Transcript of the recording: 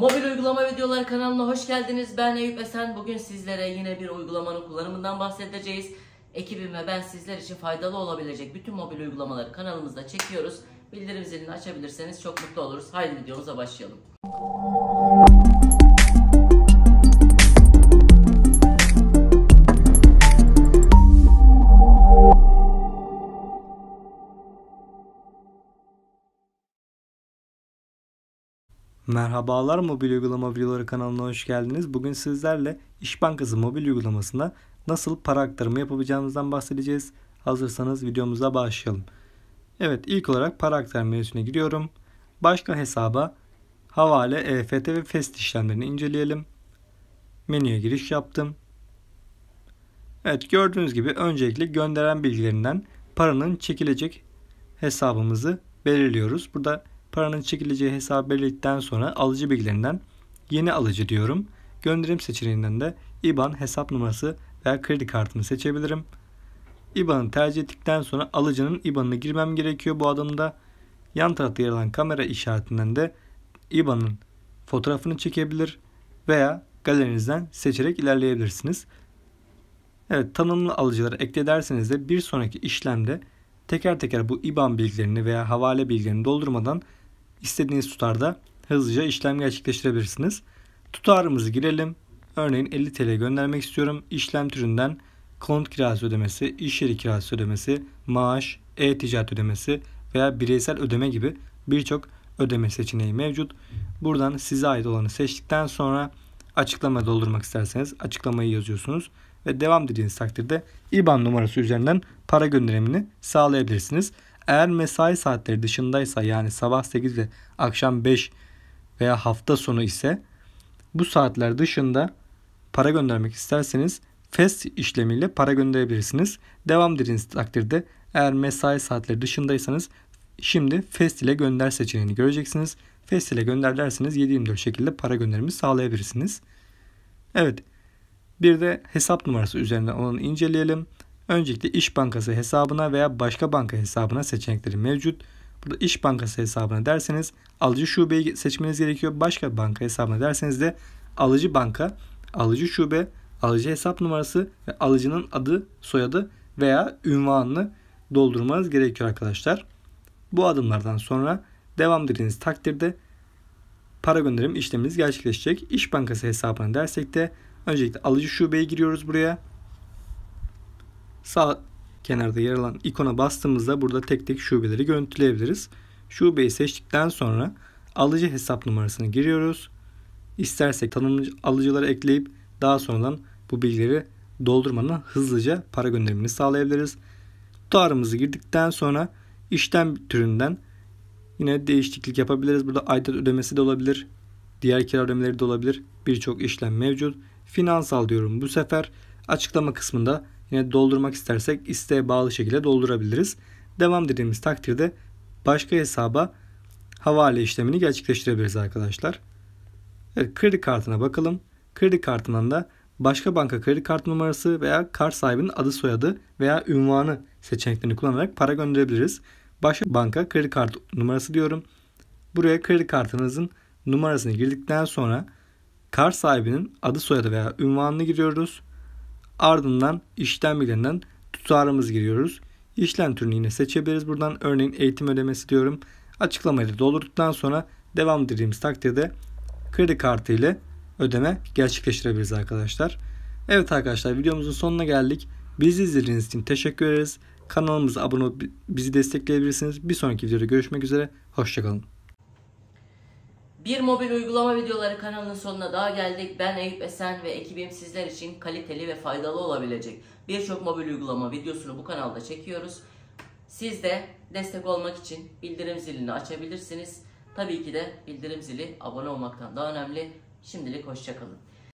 Mobil uygulama videoları kanalına hoş geldiniz. Ben Eyüp Esen. Bugün sizlere yine bir uygulamanın kullanımından bahsedeceğiz. Ekibim ve ben sizler için faydalı olabilecek bütün mobil uygulamaları kanalımızda çekiyoruz. Bildirim zilini açabilirseniz çok mutlu oluruz. Haydi videomuza başlayalım. Merhabalar mobil uygulama videoları kanalına hoş geldiniz. Bugün sizlerle İş Bankası mobil uygulamasında nasıl para aktarımı yapabileceğimizden bahsedeceğiz. Hazırsanız videomuza başlayalım. Evet ilk olarak para aktarma menüsüne giriyorum. Başka hesaba havale, EFT ve FEST işlemlerini inceleyelim. Menüye giriş yaptım. Evet gördüğünüz gibi öncelikle gönderen bilgilerinden paranın çekilecek hesabımızı belirliyoruz. Burada paranın çekileceği hesabı belirledikten sonra alıcı bilgilerinden yeni alıcı diyorum. Gönderim seçeneğinden de IBAN hesap numarası veya kredi kartını seçebilirim. IBAN'ı tercih ettikten sonra alıcının IBAN'ını girmem gerekiyor bu adımda. Yan tarafta yer alan kamera işaretinden de IBAN'ın fotoğrafını çekebilir veya galerinizden seçerek ilerleyebilirsiniz. Evet tanımlı alıcıları ekle derseniz de bir sonraki işlemde teker teker bu IBAN bilgilerini veya havale bilgilerini doldurmadan istediğiniz tutarda hızlıca işlem gerçekleştirebilirsiniz. Tutarımızı girelim. Örneğin 50 TL göndermek istiyorum. İşlem türünden konut kirası ödemesi, iş yeri kirası ödemesi, maaş, e-ticaret ödemesi veya bireysel ödeme gibi birçok ödeme seçeneği mevcut. Buradan size ait olanı seçtikten sonra açıklama doldurmak isterseniz açıklamayı yazıyorsunuz ve devam dediğiniz takdirde IBAN numarası üzerinden para gönderimini sağlayabilirsiniz. Eğer mesai saatleri dışındaysa yani sabah 8 ve akşam 5 veya hafta sonu ise bu saatler dışında para göndermek isterseniz FES işlemiyle para gönderebilirsiniz. Devam dediğiniz takdirde eğer mesai saatleri dışındaysanız şimdi FES ile gönder seçeneğini göreceksiniz. FES ile gönder derseniz 724 şekilde para gönderimi sağlayabilirsiniz. Evet bir de hesap numarası üzerinden onu inceleyelim. Öncelikle İş Bankası hesabına veya başka banka hesabına seçenekleri mevcut. Burada İş Bankası hesabına derseniz alıcı şubeyi seçmeniz gerekiyor. Başka banka hesabına derseniz de alıcı banka, alıcı şube, alıcı hesap numarası ve alıcının adı, soyadı veya ünvanını doldurmanız gerekiyor arkadaşlar. Bu adımlardan sonra devam dediğiniz takdirde para gönderim işleminiz gerçekleşecek. İş Bankası hesabına dersek de öncelikle alıcı şubeye giriyoruz buraya sağ kenarda yer alan ikona bastığımızda burada tek tek şubeleri görüntüleyebiliriz. Şubeyi seçtikten sonra alıcı hesap numarasını giriyoruz. İstersek tanımlı alıcıları ekleyip daha sonradan bu bilgileri doldurmanın hızlıca para gönderimini sağlayabiliriz. Tutarımızı girdikten sonra işlem türünden yine değişiklik yapabiliriz. Burada aidat ödemesi de olabilir. Diğer kira ödemeleri de olabilir. Birçok işlem mevcut. Finansal diyorum bu sefer. Açıklama kısmında Yine doldurmak istersek isteğe bağlı şekilde doldurabiliriz. Devam dediğimiz takdirde başka hesaba havale işlemini gerçekleştirebiliriz arkadaşlar. Evet, kredi kartına bakalım. Kredi kartından da başka banka kredi kart numarası veya kart sahibinin adı soyadı veya ünvanı seçeneklerini kullanarak para gönderebiliriz. Başka banka kredi kart numarası diyorum. Buraya kredi kartınızın numarasını girdikten sonra kart sahibinin adı soyadı veya ünvanını giriyoruz. Ardından işlem bilgilerinden tutarımız giriyoruz. İşlem türünü yine seçebiliriz. Buradan örneğin eğitim ödemesi diyorum. Açıklamayı doldurduktan sonra devam dediğimiz takdirde kredi kartı ile ödeme gerçekleştirebiliriz arkadaşlar. Evet arkadaşlar videomuzun sonuna geldik. Bizi izlediğiniz için teşekkür ederiz. Kanalımıza abone olup bizi destekleyebilirsiniz. Bir sonraki videoda görüşmek üzere. Hoşçakalın. Bir mobil uygulama videoları kanalının sonuna daha geldik. Ben Eyüp Esen ve ekibim sizler için kaliteli ve faydalı olabilecek birçok mobil uygulama videosunu bu kanalda çekiyoruz. Siz de destek olmak için bildirim zilini açabilirsiniz. Tabii ki de bildirim zili abone olmaktan daha önemli. Şimdilik hoşçakalın.